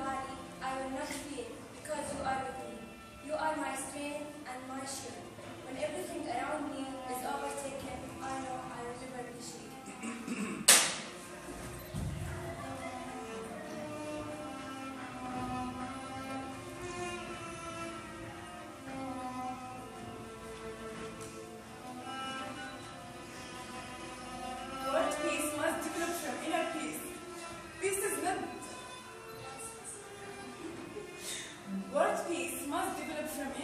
body I will not fear, because you are with me. You are my strength and my shield. When everything around me must develop from